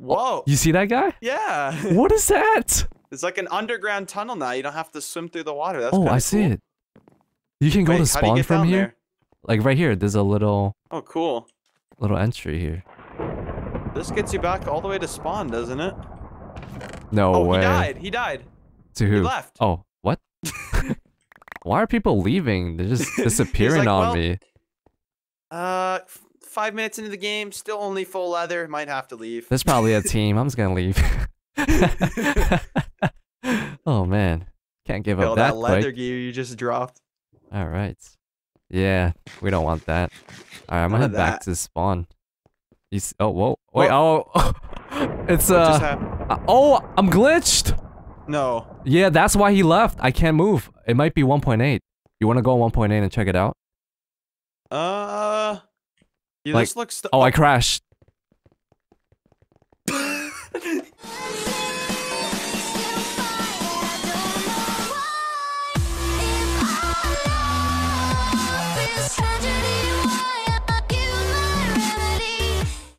Whoa. You see that guy? Yeah. What is that? It's like an underground tunnel now. You don't have to swim through the water. That's oh, I see cool. it. You can go Wait, to do you spawn from here. there? Like right here, there's a little Oh, cool. little entry here. This gets you back all the way to spawn, doesn't it? No oh, way. he died. He died. To He who? left. Oh, what? Why are people leaving? They're just disappearing like, on "Well, me. Uh, five minutes into the game, still only full leather. Might have to leave. There's probably a team. I'm just gonna leave. oh man, can't give Yo, up that that leather quick. gear you just dropped. All right. Yeah, we don't want that. All right, I'm None gonna head back to spawn. You s- oh whoa wait oh it's uh uh, oh I'm glitched. No. Yeah, that's why he left. I can't move. It might be 1.8. You want to go on 1.8 and check it out? Uh. Yeah, Like- this looks. st- Oh, I oh. crashed.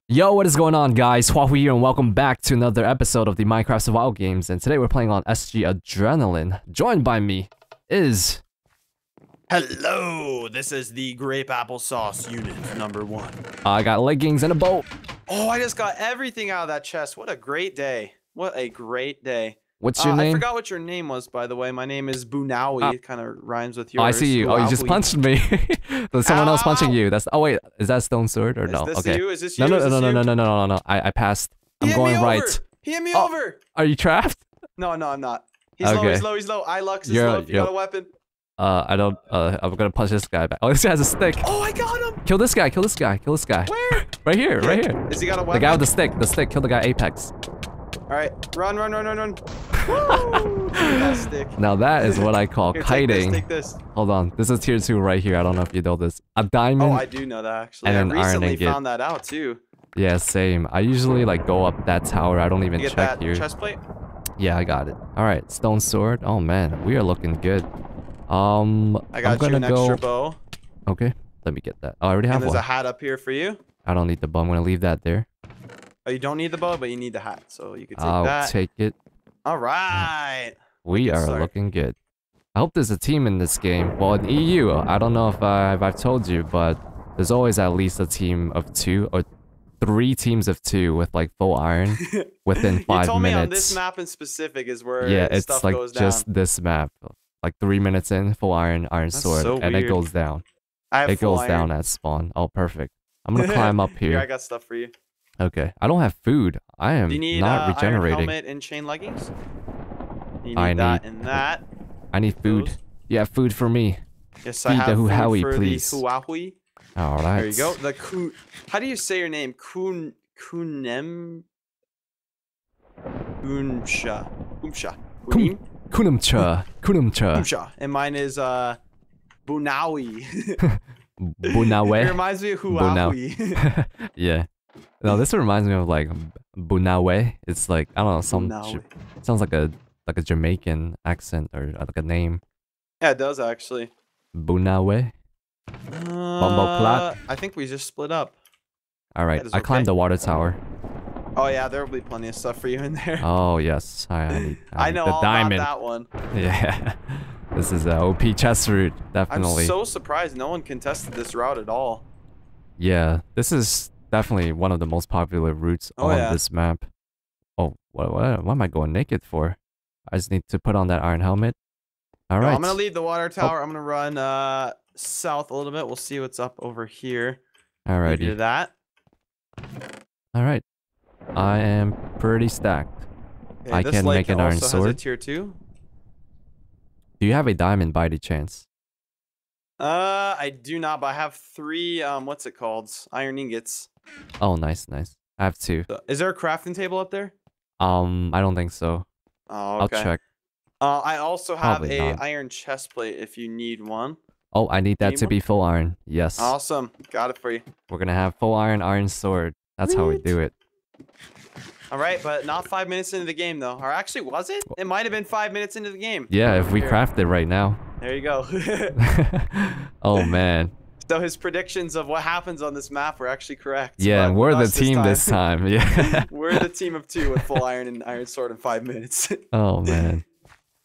Yo, what is going on, guys? Huahwi here, and welcome back to another episode of the Minecraft Survival Games. And today we're playing on SG Adrenaline. Joined by me is Hello, this is the grape applesauce unit number one. I got leggings and a boat. Oh, I just got everything out of that chest. What a great day. What a great day. What's your Uh, I forgot what your name was, by the way. My name is Bunawi. Ah. it kind of rhymes with Oh, yours. I see you. Oh, you just punched me. There's someone else punching you. That's. Oh wait, is that stone sword or Is no? this okay. you? Is this you? No, no, no, no, no, no, no, no, no. I, I passed. He I'm hit going right. Over. He hit me Oh. over. Are you trapped? No, no, I'm not. He's low. He's low. He's low. I Lux is You're- low. If you got a weapon. Uh, I don't. Uh, I'm gonna punch this guy back. Oh, this guy has a stick. Oh, I got him. Kill this guy. Kill this guy. Kill this guy. Where? Right here. Right here. Is he got a weapon? The guy with the stick. The stick. Kill the guy Apex. All right, run, run, run, run, run. Woo! Give me that. Now that is what I call Here, take this, kiting. take this. Hold on. This is tier two right here. I don't know if you know this. A diamond. Oh, I do know that actually. and I an iron recently ingot. found that out too. Yeah, same. I usually like go up that tower. I don't even You get check that here. chest plate? Yeah, I got it. All right, stone sword. Oh man, we are looking good. Um, I I'm got you gonna an go. extra bow. Okay, let me get that. Oh, I already And have there's one. a hat up here for you. I don't need the bow. I'm gonna leave that there. Oh, you don't need the bow, but you need the hat, so you can take it. I'll that. take it. All right. We are looking good. I hope there's a team in this game. Well, in EU, I don't know if, I, if I've told you, but there's always at least a team of two or three teams of two with like full iron within five minutes. you told me on this map in specific is where yeah, it's like just this map. Like three minutes in, full iron, iron That's sword, so and it goes down. It goes down at spawn. Oh, perfect. I'm gonna climb up Here, I got stuff for you. Okay, I don't have food. I am need not uh, iron regenerating. helmet and chain leggings? You need I that and that. I need food. Those. Yeah, food for me. Yes, Feed I the have food for please. the Huahwi. All right. There you go. The Kun. How do you say your name? Kun Kunem. Kunsha. Kumsha. Kum- Kunim? Kunumcha. Kunumcha. And mine is uh, Bunawi. it reminds me of. Huahwi. yeah. No, this reminds me of like Bunawe. It's like I don't know, some sounds like a like a Jamaican accent or uh, like a name. Yeah, it does actually. Bunawe. Uh, I think we just split up. All right, I climbed the water tower. Oh yeah, there will be plenty of stuff for you in there. Oh yes, I, I need, I I know the all diamond. about that one. Yeah, this is a OP chest route, definitely. I'm so surprised no one contested this route at all. Yeah, this is definitely one of the most popular routes Oh, on yeah. this map. Oh, what, what, what am I going naked for? I just need to put on that iron helmet. All right. I'm gonna leave the water tower. I'm gonna run uh south a little bit. We'll see what's up over here. We do that. All right. I am pretty stacked. Okay, I can make an iron also has a sword. tier two. Do you have a diamond by any chance? Uh, I do not, but I have three. Um, what's it called? Iron ingots. Oh, nice, nice. I have two. So- Is there a crafting table up there? Um, I don't think so. Oh, okay. I'll check. Uh, I also have Probably a not. iron chest plate if you need one. Oh, I need that Need to one? be full iron. Yes. Awesome, got it for you. We're gonna have full iron, iron sword. That's how we do it. All right, but not five minutes into the game though. Or actually, was it? It might have been five minutes into the game. Yeah, if we Here. craft it right now. There you go. oh man. So his predictions of what happens on this map were actually correct. Yeah, and we're the team this time. Yeah. we're the team of two with full iron and iron sword in five minutes. oh man.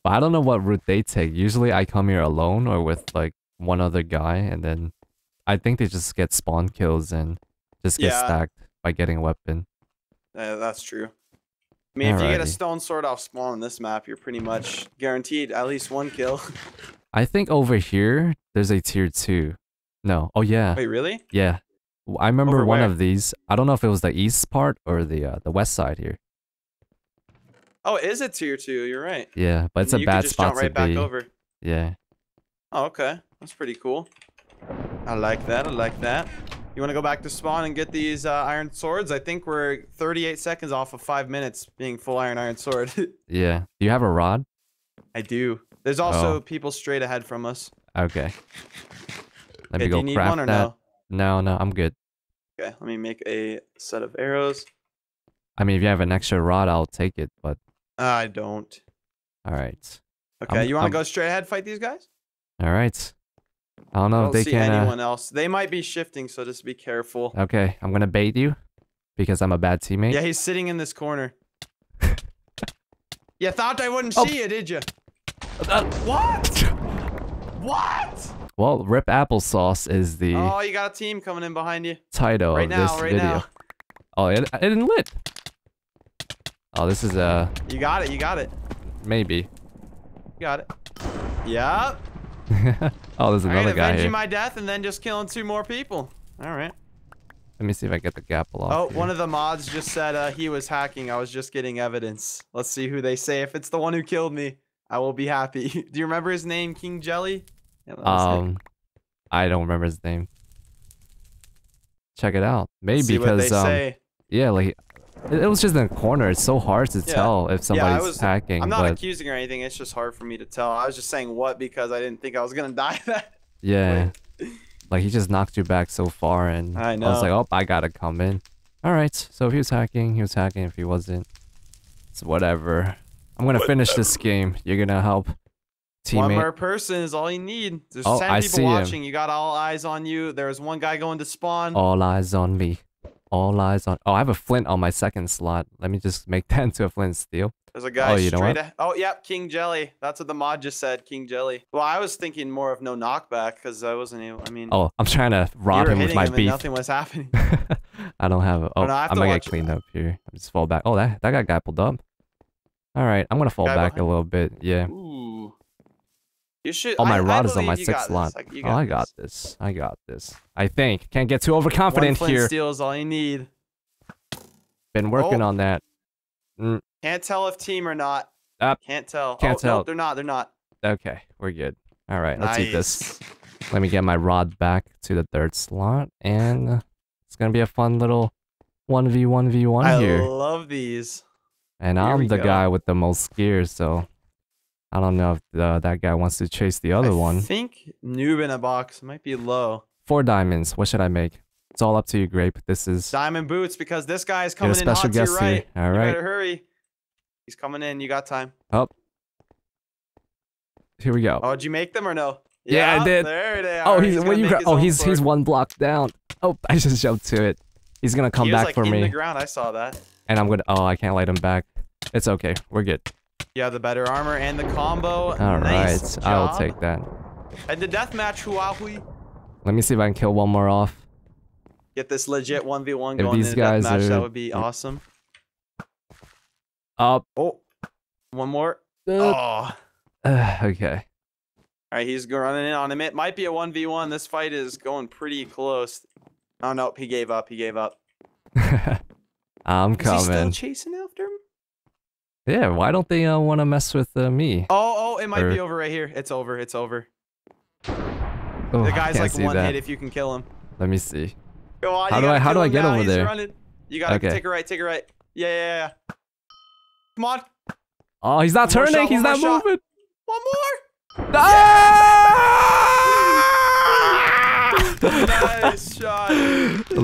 But I don't know what route they take. Usually I come here alone or with like one other guy and then I think they just get spawn kills and just get Yeah. stacked by getting a weapon. Uh, that's true. I mean, if you get a stone sword off spawn on this map, you're pretty much guaranteed at least one kill. I think over here there's a tier 2. No. Oh yeah. Wait, really? Yeah. I remember one of these. I don't know if it was the east part or the uh, the west side here. Oh, is it tier two? You're right. Yeah, but it's And a bad just spot jump right to back be. over. Yeah. Oh, okay. That's pretty cool. I like that. I like that. You want to go back to spawn and get these uh, iron swords? I think we're 38 seconds off of five minutes being full iron iron sword. Yeah. Do you have a rod? I do. There's also Oh. people straight ahead from us. Okay. Let Okay, me do go you need craft one or that. no? No, no, I'm good. Okay, let me make a set of arrows. I mean, if you have an extra rod, I'll take it. But I don't. all right, Okay, I'm- you want to go straight ahead, fight these guys? all right. I don't know I don't if they see can. Uh, anyone else. They might be shifting, so just be careful. okay, I'm gonna bait you because I'm a bad teammate. Yeah, he's sitting in this corner. you thought I wouldn't Oh. see you, did you? Uh, What? What? well, Rip Applesauce is the Oh, you got a team coming in behind you. title Right of now, this right video. now. Oh, it, it didn't lit. Oh, this is uh You got it, you got it. maybe. You got it. Yep. oh, there's another Alright, guy avenging here. my death and then just killing two more people. Alright. Let me see if I get the gapple off. Oh, here. one of the mods just said uh, he was hacking. I was just getting evidence. Let's see who they say. If it's the one who killed me, I will be happy. Do you remember his name, King Jelly? Yeah, that was it. Um, I don't remember his name. Check it out. Maybe see what they because um, say. yeah, like it, it was just in a corner. It's so hard to Yeah. tell if somebody's was- hacking. I'm not but accusing or anything. It's just hard for me to tell. I was just saying what because I didn't think I was gonna die. That. yeah, like he just knocked you back so far, and I was like, oh, I gotta come in. All right. So if he was hacking, he was hacking. If he wasn't, it's whatever. I'm gonna finish this game. You're gonna help One teammate. more person is all you need. There's Oh, ten I people see him. watching. You got all eyes on you. There's one guy going to spawn. All eyes on me. All eyes on. Oh, I have a flint on my second slot. Let me just make that into a flint steel. There's a guy Oh, you know straight what? ahead. Oh, yep, King Jelly. That's what the mod just said, King Jelly. Well, I was thinking more of no knockback because I wasn't able. I mean, Oh, I'm trying to rob him with my him beef. nothing was happening. I don't have a. Oh, no, I to gonna get cleaned up here. I just fall back. Oh, that that guy got gappled up. All right, I'm gonna fall Guy back a little bit. Yeah. Ooh. You should. Oh, my I- I rod is on my sixth slot. Like, oh, I got this. I got this. I think. Can't get too One overconfident flint here. steel is all you need. Been working Oh. on that. Mm. Can't tell if team or not. Up. Can't tell. Can't oh, tell. No, they're not. They're not. Okay, we're good. All right, let's eat this. Let me get my rod back to the third slot, and it's gonna be a fun little one v one v one here. I love these. And Here I'm the go. guy with the most gear, so I don't know if uh, that guy wants to chase the other I one. I think noob in a box might be low. Four diamonds. What should I make? It's all up to you, Grape. This is Diamond boots because this guy is coming in hot special to right. All right. you better hurry. He's coming in. You got time. up. Here we go. Oh, did you make them or no? Yeah, I did. There they Oh, are. he's, gonna you make gra- his oh he's he's one block down. Oh, I just jumped to it. He's gonna come he was back like for in the ground. I saw that. and I'm gonna. Oh, I can't light him back. It's okay. We're good. You have the better armor and the combo. All right, nice I'll take that. And the deathmatch, Huahwi. Let me see if I can kill one more off. Get this legit 1v1 If going these in a deathmatch. are- That would be awesome. Up. Oh, one more. Uh, Oh. okay. All right, he's running in on him. It might be a 1v1. This fight is going pretty close. Oh, no, he gave up. He gave up. I'm Is he still coming. chasing after him? Yeah. Why don't they uh, want to mess with uh, me? Oh, oh, it might be over right here. It's over. It's over. Oh, The guy's like one that. hit if you can kill him. Let me see. Go on. How do I- how do I get now. over He's there? Running. You gotta Okay. take a right. Take a right. Yeah, yeah, yeah. Come on. Oh, he's not One turning. shot, he's not shot. moving. One more. Ah! Nice shot.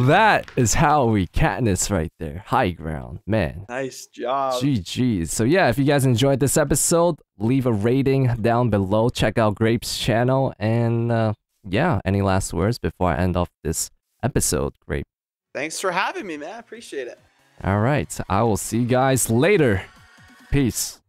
That is how we Katniss right there. High ground, man. Nice job. GG's. So yeah, if you guys enjoyed this episode, leave a rating down below. Check out Grape's channel, and uh, yeah, any last words before I end off this episode? Great. Thanks for having me, man. I appreciate it. All right. I will see you guys later. Peace.